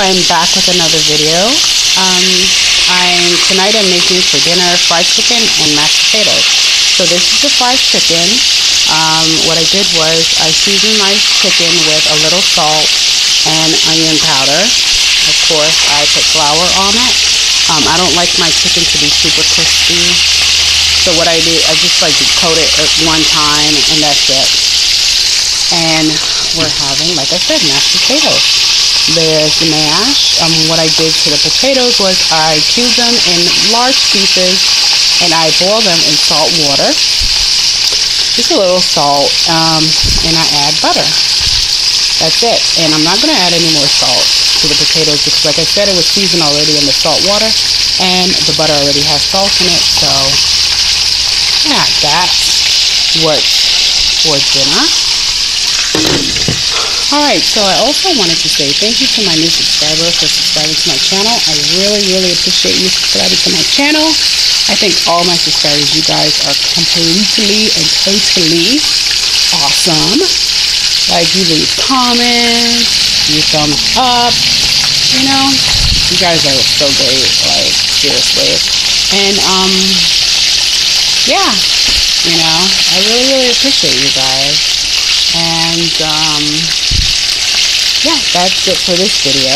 I'm back with another video. Um, I'm tonight I'm making for dinner fried chicken and mashed potatoes. So this is the fried chicken. Um, what I did was I seasoned my chicken with a little salt and onion powder. Of course, I put flour on it. Um, I don't like my chicken to be super crispy. So what I do, I just like coat it at one time and that's it. And we're having, like I said, mashed potatoes. There's the mash. Um, what I did to the potatoes was I cubed them in large pieces and I boiled them in salt water. Just a little salt um, and I add butter. That's it. And I'm not going to add any more salt to the potatoes because like I said, it was seasoned already in the salt water and the butter already has salt in it. So yeah, that's what's for dinner. Alright, so I also wanted to say thank you to my new subscriber for subscribing to my channel. I really, really appreciate you subscribing to my channel. I think all my subscribers, you guys are completely and totally awesome. Like, you leave comments, you thumbs up, you know, you guys are so great, like, seriously. And, um, yeah, you know, I really, really appreciate you guys. And, um, yeah, that's it for this video.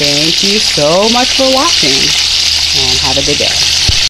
Thank you so much for watching and have a good day.